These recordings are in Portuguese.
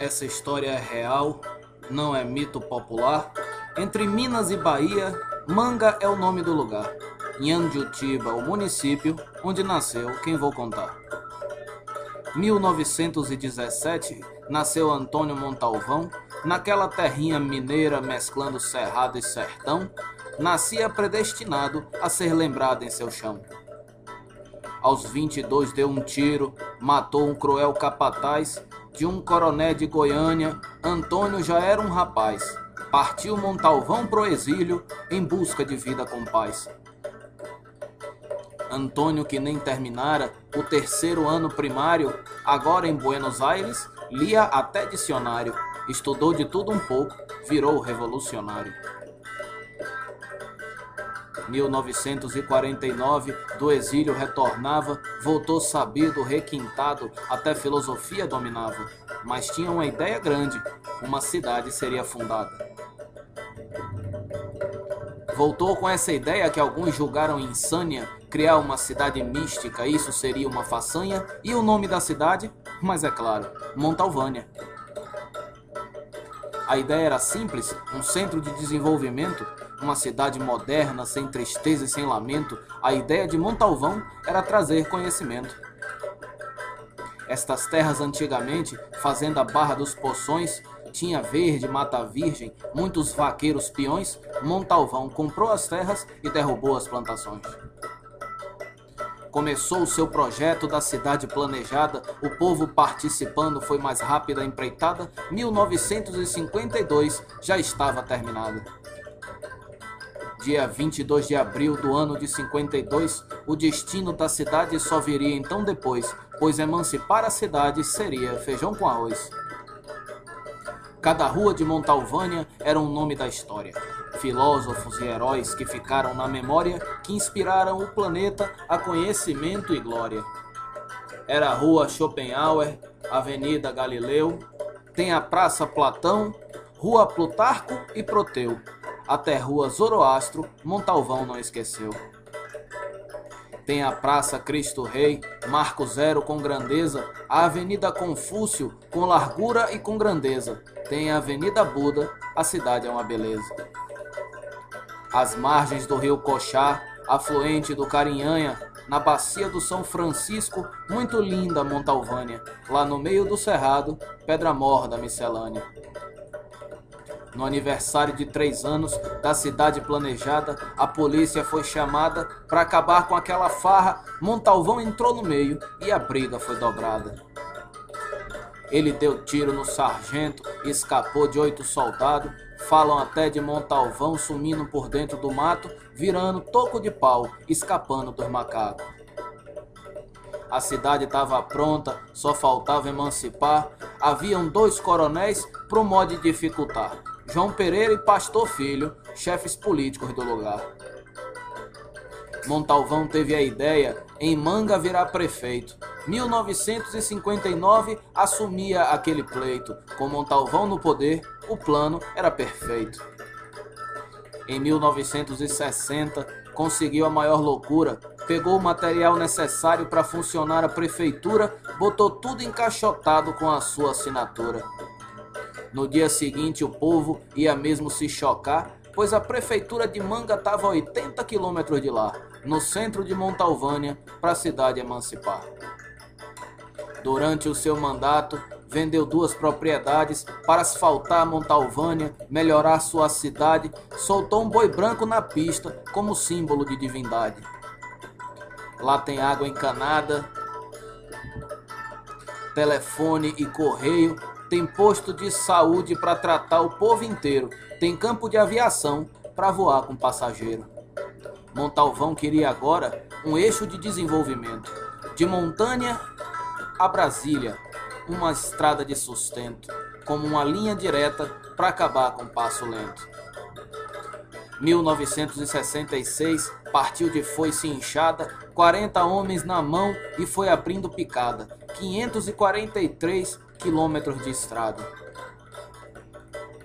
Essa história é real, não é mito popular. Entre Minas e Bahia, Manga é o nome do lugar. Em Andiutiba, o município onde nasceu quem vou contar. 1917, nasceu Antônio Montalvão, naquela terrinha mineira mesclando cerrado e sertão, nascia predestinado a ser lembrado em seu chão. Aos 22 deu um tiro, matou um cruel capataz, de um coroné de Goiânia, Antônio já era um rapaz. Partiu Montalvão pro exílio em busca de vida com paz. Antônio, que nem terminara o terceiro ano primário, agora em Buenos Aires, lia até dicionário, estudou de tudo um pouco, virou revolucionário. 1949, do exílio retornava, voltou sabido, requintado, até filosofia dominava, mas tinha uma ideia grande, uma cidade seria fundada. Voltou com essa ideia que alguns julgaram insânia, criar uma cidade mística, isso seria uma façanha, e o nome da cidade? Mas é claro, Montalvânia. A ideia era simples, um centro de desenvolvimento, uma cidade moderna, sem tristeza e sem lamento. A ideia de Montalvão era trazer conhecimento. Estas terras antigamente, fazenda Barra dos Poções, tinha verde, mata virgem, muitos vaqueiros peões. Montalvão comprou as terras e derrubou as plantações começou o seu projeto da cidade planejada, o povo participando foi mais rápida a empreitada, 1952 já estava terminada. Dia 22 de abril do ano de 52, o destino da cidade só viria então depois, pois emancipar a cidade seria feijão com arroz. Cada rua de Montalvânia era um nome da história. Filósofos e heróis que ficaram na memória, que inspiraram o planeta a conhecimento e glória. Era a Rua Schopenhauer, Avenida Galileu, tem a Praça Platão, Rua Plutarco e Proteu. Até Rua Zoroastro, Montalvão não esqueceu. Tem a Praça Cristo Rei, Marco Zero com grandeza, a Avenida Confúcio com largura e com grandeza. Tem a Avenida Buda, a cidade é uma beleza. As margens do rio Coxá, afluente do Carinhanha, na bacia do São Francisco, muito linda Montalvânia, lá no meio do cerrado, Pedra Morda miscelânea. No aniversário de três anos da cidade planejada, a polícia foi chamada para acabar com aquela farra. Montalvão entrou no meio e a briga foi dobrada. Ele deu tiro no sargento escapou de oito soldados. Falam até de Montalvão sumindo por dentro do mato, virando toco de pau, escapando dos macacos. A cidade estava pronta, só faltava emancipar. Haviam dois coronéis pro modo dificultar. João Pereira e Pastor Filho, chefes políticos do lugar. Montalvão teve a ideia em Manga virar prefeito. 1959 assumia aquele pleito. Com Montalvão no poder, o plano era perfeito. Em 1960, conseguiu a maior loucura. Pegou o material necessário para funcionar a prefeitura, botou tudo encaixotado com a sua assinatura. No dia seguinte, o povo ia mesmo se chocar, pois a prefeitura de Manga estava a 80 quilômetros de lá, no centro de Montalvânia, para a cidade emancipar. Durante o seu mandato, vendeu duas propriedades para asfaltar Montalvânia, melhorar sua cidade, soltou um boi branco na pista como símbolo de divindade. Lá tem água encanada, telefone e correio tem posto de saúde para tratar o povo inteiro, tem campo de aviação para voar com passageiro. Montalvão queria agora um eixo de desenvolvimento, de Montanha a Brasília, uma estrada de sustento, como uma linha direta para acabar com passo lento. 1966 partiu de foice inchada, 40 homens na mão e foi abrindo picada, 543 quilômetros de estrada.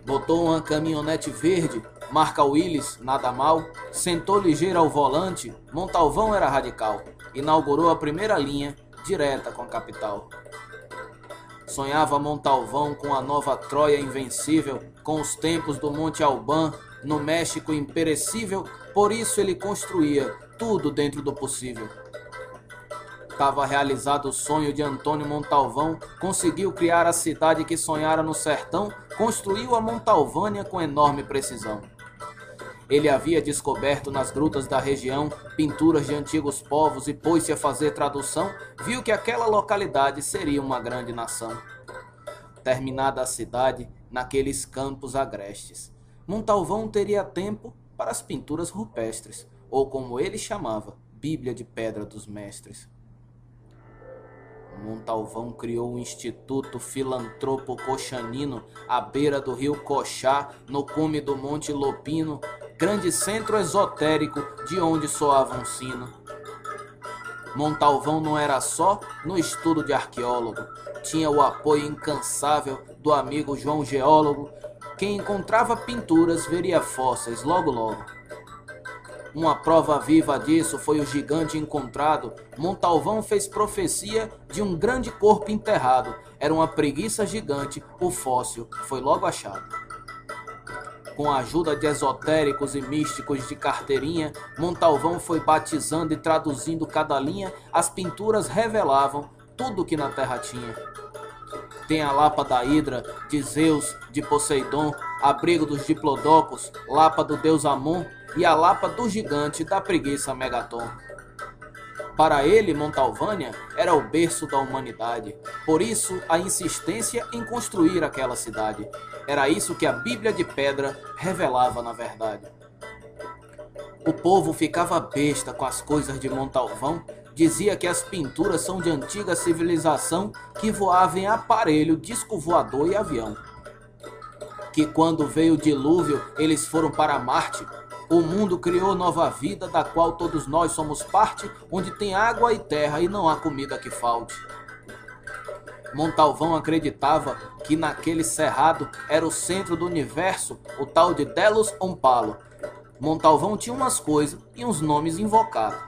Botou uma caminhonete verde, marca Willis, nada mal, sentou ligeiro ao volante, Montalvão era radical, inaugurou a primeira linha direta com a capital. Sonhava Montalvão com a nova Troia invencível, com os tempos do Monte Alban, no México imperecível, por isso ele construía tudo dentro do possível. Estava realizado o sonho de Antônio Montalvão, conseguiu criar a cidade que sonhara no sertão, construiu a Montalvânia com enorme precisão. Ele havia descoberto nas grutas da região pinturas de antigos povos e pôs-se a fazer tradução, viu que aquela localidade seria uma grande nação. Terminada a cidade, naqueles campos agrestes, Montalvão teria tempo para as pinturas rupestres, ou como ele chamava, Bíblia de Pedra dos Mestres. Montalvão criou o Instituto Filantropo Coxanino à beira do rio Coxá, no cume do Monte Lopino, grande centro esotérico de onde soava um sino. Montalvão não era só no estudo de arqueólogo, tinha o apoio incansável do amigo João Geólogo, quem encontrava pinturas veria fósseis logo logo. Uma prova viva disso foi o gigante encontrado. Montalvão fez profecia de um grande corpo enterrado. Era uma preguiça gigante, o fóssil foi logo achado. Com a ajuda de esotéricos e místicos de carteirinha, Montalvão foi batizando e traduzindo cada linha, as pinturas revelavam tudo o que na terra tinha. Tem a lapa da Hidra, de Zeus, de Poseidon, abrigo dos diplodocos, lapa do deus Amon, e a lapa do gigante da preguiça Megaton. Para ele, Montalvânia era o berço da humanidade. Por isso, a insistência em construir aquela cidade. Era isso que a Bíblia de Pedra revelava na verdade. O povo ficava besta com as coisas de Montalvão, dizia que as pinturas são de antiga civilização que voava em aparelho, disco voador e avião. Que quando veio o dilúvio, eles foram para Marte o mundo criou nova vida, da qual todos nós somos parte, onde tem água e terra e não há comida que falte. Montalvão acreditava que naquele cerrado era o centro do universo, o tal de Delos Ompalo. Montalvão tinha umas coisas e uns nomes invocados.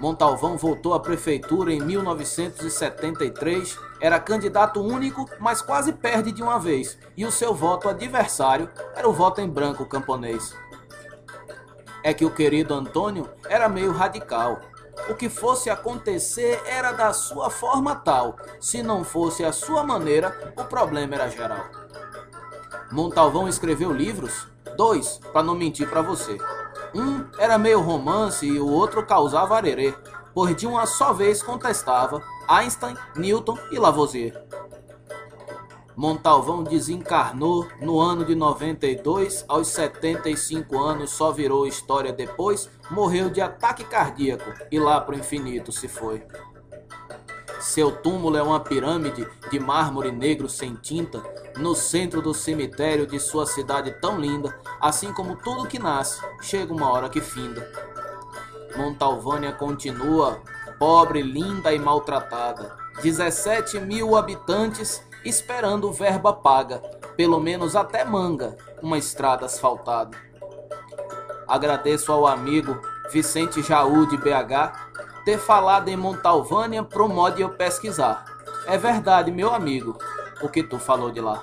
Montalvão voltou à prefeitura em 1973, era candidato único, mas quase perde de uma vez, e o seu voto adversário era o voto em branco camponês. É que o querido Antônio era meio radical. O que fosse acontecer era da sua forma tal, se não fosse a sua maneira, o problema era geral. Montalvão escreveu livros, dois, para não mentir para você. Um era meio romance e o outro causava arerê, pois de uma só vez contestava Einstein, Newton e Lavoisier. Montalvão desencarnou no ano de 92, aos 75 anos só virou história depois, morreu de ataque cardíaco e lá pro infinito se foi. Seu túmulo é uma pirâmide de mármore negro sem tinta, no centro do cemitério de sua cidade tão linda, assim como tudo que nasce, chega uma hora que finda. Montalvânia continua pobre, linda e maltratada. 17 mil habitantes esperando verba paga, pelo menos até manga, uma estrada asfaltada. Agradeço ao amigo Vicente Jaú de BH ter falado em Montalvânia pro modo eu pesquisar. É verdade, meu amigo, o que tu falou de lá.